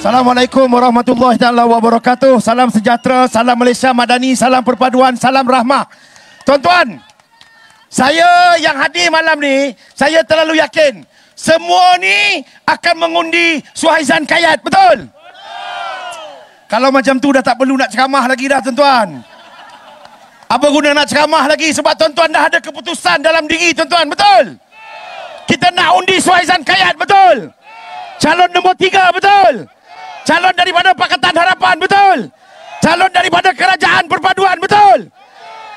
Assalamualaikum warahmatullahi taala wabarakatuh. Salam sejahtera, salam Malaysia Madani, salam perpaduan, salam rahmah. Tuan-tuan, saya yang hadir malam ni, saya terlalu yakin semua ni akan mengundi Suhaizan Kayat, betul? Kalau macam tu dah tak perlu nak ceramah lagi dah tuan-tuan. Apa guna nak ceramah lagi sebab tuan-tuan dah ada keputusan dalam diri tuan-tuan, betul? Kita nak undi Suhaizan Kayat, betul? Calon nombor tiga, betul? Calon daripada Pakatan Harapan, betul? Calon daripada Kerajaan Perpaduan, betul?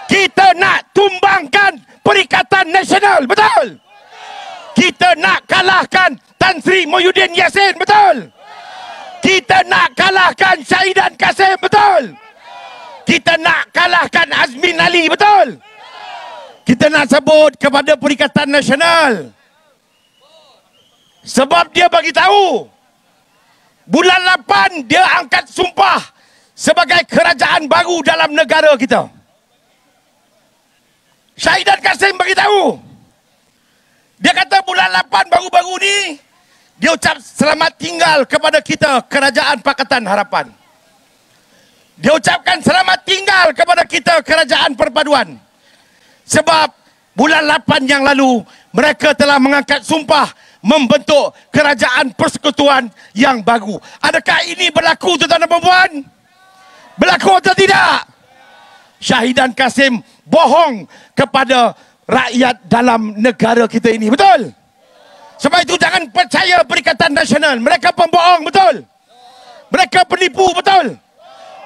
Kita nak tumbangkan Perikatan Nasional, betul? Kita nak kalahkan Tan Sri Mohyuddin Yassin, betul? Kita nak kalahkan Syahidan Kasim, betul? Kita nak kalahkan Azmin Ali, betul? Kita nak sebut kepada Perikatan Nasional. Sebab dia bagi tahu bulan 8 dia angkat sumpah sebagai kerajaan baru dalam negara kita. Syahidan Kasim bagi tahu dia kata bulan 8 baru-baru ni dia ucap selamat tinggal kepada kita kerajaan Pakatan Harapan. Dia ucapkan selamat tinggal kepada kita kerajaan perpaduan. Sebab bulan 8 yang lalu mereka telah mengangkat sumpah membentuk kerajaan persekutuan yang baru. Adakah ini berlaku tuan-tuan dan puan? Berlaku atau tidak? Syahidan Kasim bohong kepada rakyat dalam negara kita ini. Betul? Sebab itu jangan percaya Perikatan Nasional. Mereka pembohong, betul? Mereka penipu, betul?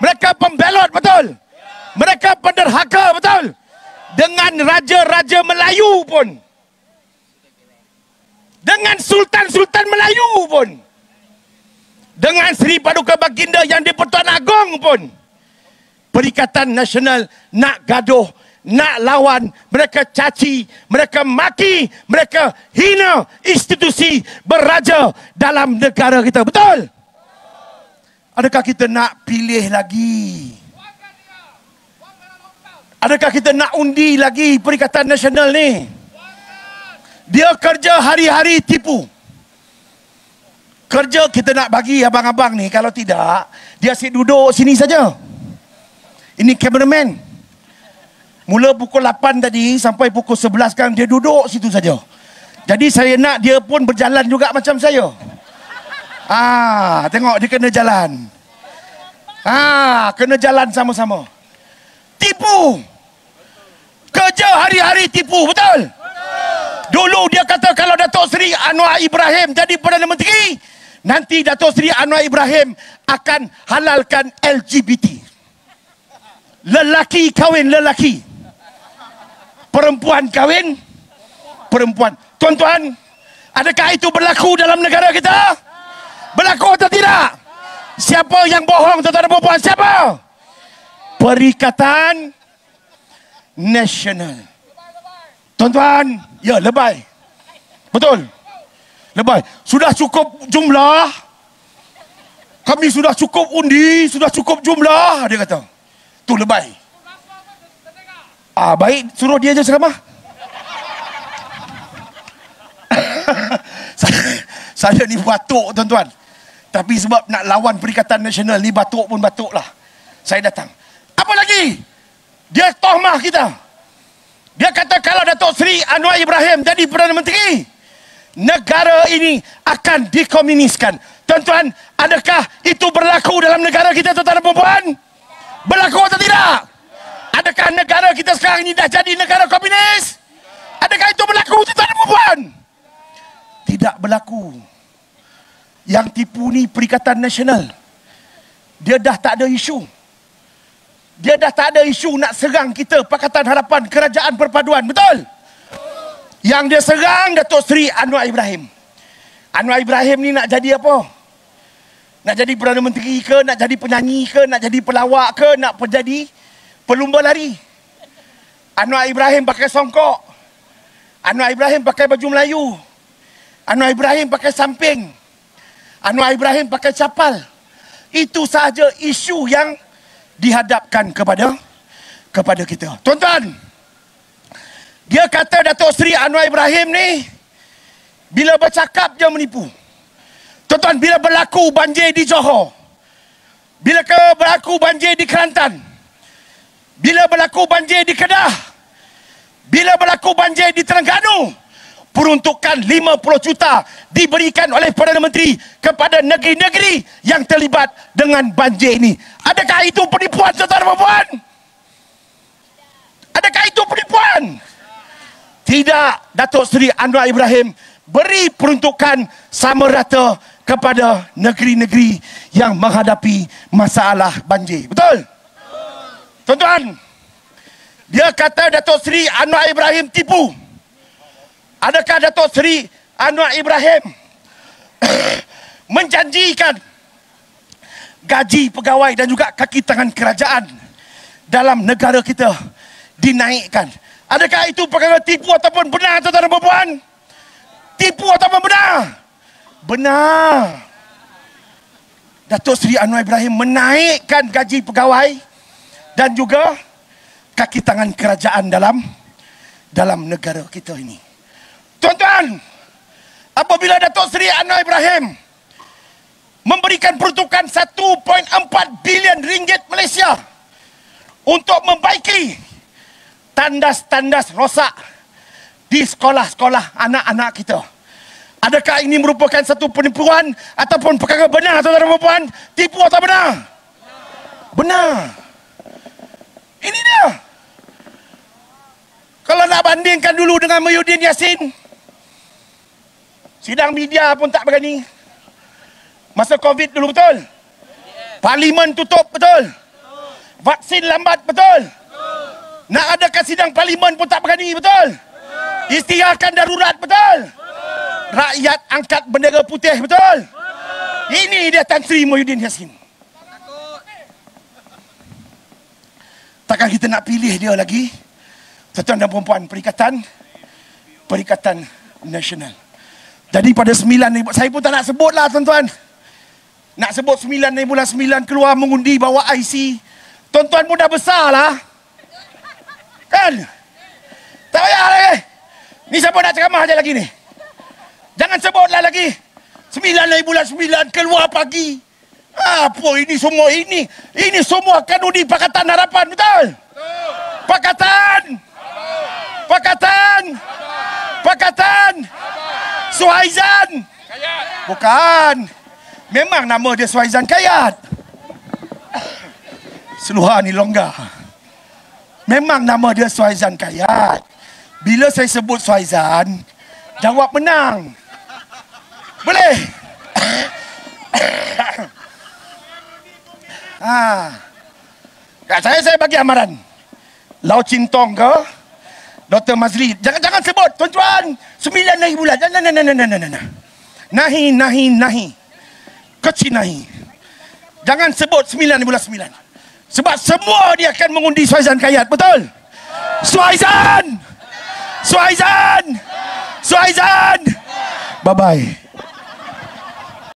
Mereka pembelot, betul? Mereka penderhaka, betul? Dengan raja-raja Melayu pun. Dengan sultan-sultan Melayu pun. Dengan Seri Paduka Baginda yang di Pertuan Agong pun. Perikatan Nasional nak gaduh nak lawan, mereka caci, mereka maki, mereka hina institusi beraja dalam negara kita. Betul? Adakah kita nak pilih lagi? Adakah kita nak undi lagi Perikatan Nasional ni? Dia kerja hari-hari tipu. Kerja kita nak bagi abang-abang ni kalau tidak, dia asyik duduk sini saja. Ini cameraman. Mula pukul 8 tadi sampai pukul 11 sekarang dia duduk situ saja. Jadi saya nak dia pun berjalan juga macam saya. Ah, tengok dia kena jalan. Ah, kena jalan sama-sama. Tipu. Kerja hari-hari tipu, betul? Dulu dia kata kalau Datuk Seri Anwar Ibrahim jadi Perdana Menteri, nanti Datuk Seri Anwar Ibrahim akan halalkan LGBT. Lelaki kahwin lelaki perempuan kahwin perempuan. Tuan-tuan, adakah itu berlaku dalam negara kita? Berlaku atau tidak? Siapa yang bohong tuan-tuan dan perempuan? Siapa? Perikatan Nasional. Tuan-tuan, ya lebay. Betul. Lebay. Sudah cukup jumlah. Kami sudah cukup undi, sudah cukup jumlah, dia kata. Tu lebay. Ah baik suruh dia je ceramah. saya, saya ni batuk tuan-tuan. Tapi sebab nak lawan Perikatan Nasional ni batuk pun batuk lah. Saya datang. Apa lagi? Dia tohmah kita. Dia kata kalau Datuk Seri Anwar Ibrahim jadi Perdana Menteri, negara ini akan dikomuniskan. Tuan-tuan, adakah itu berlaku dalam negara kita tuan-tuan dan puan? Berlaku atau tidak? Adakah negara kita sekarang ini dah jadi negara komunis? Adakah itu berlaku tuan dan puan? Tidak berlaku. Yang tipu ni Perikatan Nasional. Dia dah tak ada isu. Dia dah tak ada isu nak serang kita Pakatan Harapan Kerajaan Perpaduan. Betul? Yang dia serang Datuk Seri Anwar Ibrahim. Anwar Ibrahim ni nak jadi apa? Nak jadi Perdana Menteri ke? Nak jadi penyanyi ke? Nak jadi pelawak ke? Nak jadi pelumba lari. Anwar Ibrahim pakai songkok. Anwar Ibrahim pakai baju Melayu. Anwar Ibrahim pakai samping. Anwar Ibrahim pakai capal. Itu sahaja isu yang dihadapkan kepada kepada kita. Tuan-tuan, dia kata Datuk Seri Anwar Ibrahim ni bila bercakap dia menipu. Tuan-tuan, bila berlaku banjir di Johor, bila ke berlaku banjir di Kelantan, bila berlaku banjir di Kedah, bila berlaku banjir di Terengganu, peruntukan 50 juta diberikan oleh Perdana Menteri kepada negeri-negeri yang terlibat dengan banjir ini. Adakah itu penipuan tuan-tuan dan puan? Adakah itu penipuan? Tidak, Datuk Seri Anwar Ibrahim beri peruntukan sama rata kepada negeri-negeri yang menghadapi masalah banjir. Betul? Tuan-tuan, dia kata Datuk Seri Anwar Ibrahim tipu. Adakah Datuk Seri Anwar Ibrahim menjanjikan gaji pegawai dan juga kaki tangan kerajaan dalam negara kita dinaikkan? Adakah itu perkara tipu ataupun benar tuan-tuan dan puan? Tipu ataupun benar? Benar. Datuk Seri Anwar Ibrahim menaikkan gaji pegawai dan juga kaki tangan kerajaan dalam dalam negara kita ini. Tuan-tuan, apabila Datuk Seri Anwar Ibrahim memberikan peruntukan 1.4 bilion ringgit Malaysia untuk membaiki tandas-tandas rosak di sekolah-sekolah anak-anak kita. Adakah ini merupakan satu penipuan ataupun perkara benar tuan-tuan dan puan? Tipu atau benar? Benar. Ini dia. Kalau nak bandingkan dulu dengan Mayudin Yassin, Sidang media pun tak berani. Masa Covid dulu betul? Parlimen tutup betul? Vaksin lambat betul? Nak adakan sidang parlimen pun tak berani betul? Istiharkan darurat betul? Rakyat angkat bendera putih betul? Ini dia Tan Sri Muhyiddin Yassin. Takkan kita nak pilih dia lagi? Tuan-tuan dan puan perikatan Perikatan Nasional. Jadi pada sembilan ni, saya pun tak nak sebut lah tuan-tuan. Nak sebut sembilan ni bulan sembilan keluar mengundi bawa IC. Tuan-tuan pun dah besar lah. Kan? Tak payah lagi. Ni siapa nak ceramah je lagi ni? Jangan sebutlah lagi. Sembilan ni bulan sembilan keluar pagi. Apa ini semua ini? Ini semua kan undi Pakatan Harapan, betul? Pakatan! Pakatan! Pakatan! Suhaizan. Kayat. Bukan. Memang nama dia Suhaizan Kayat. Seluar ni longgar. Memang nama dia Suhaizan Kayat. Bila saya sebut Suhaizan, jawab menang. Boleh? ha. Kat saya, saya bagi amaran. Lau Cintong ke? Dr. Mazli, jangan jangan sebut, tuan-tuan. Sembilan nahi bulan. Nah, nah, nah, nah, nah, nah, nah. Nahi, nahi, nahi. Kecil nahi. Jangan sebut sembilan bulan sembilan. Sebab semua dia akan mengundi Suaizan Kayat. Betul? Suaizan! Suaizan! Suaizan! Bye-bye.